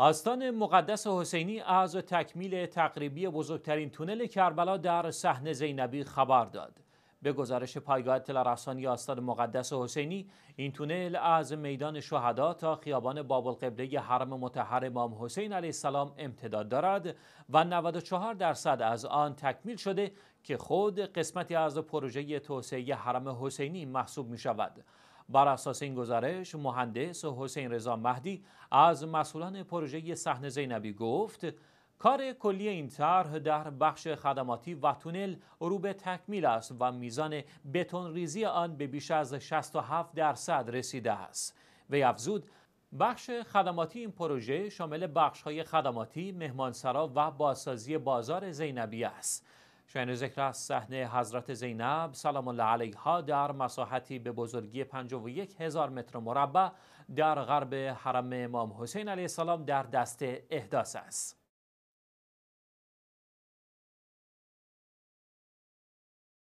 آستان مقدس حسینی از تکمیل تقریبی بزرگترین تونل کربلا در صحن زینبی خبر داد. به گزارش پایگاه اطلاع رسانی آستان مقدس حسینی این تونل از میدان شهدا تا خیابان باب القبله حرم متحر امام حسین علیه السلام امتداد دارد و 94 درصد از آن تکمیل شده که خود قسمتی از پروژه توسعه حرم حسینی محسوب می شود. بر اساس این گزارش مهندس حسین رضا مهدی از مسئولان پروژه صحن زینبی گفت کار کلی این طرح در بخش خدماتی و تونل رو به تکمیل است و میزان بتون ریزی آن به بیش از 67 درصد رسیده است. وی افزود بخش خدماتی این پروژه شامل بخش های خدماتی، مهمانسرا و بازسازی بازار زینبی است. شاین ذکر از صحنه حضرت زینب سلام الله علیها در مساحتی به بزرگی 51 هزار متر مربع در غرب حرم امام حسین علیه السلام در دست احداث است.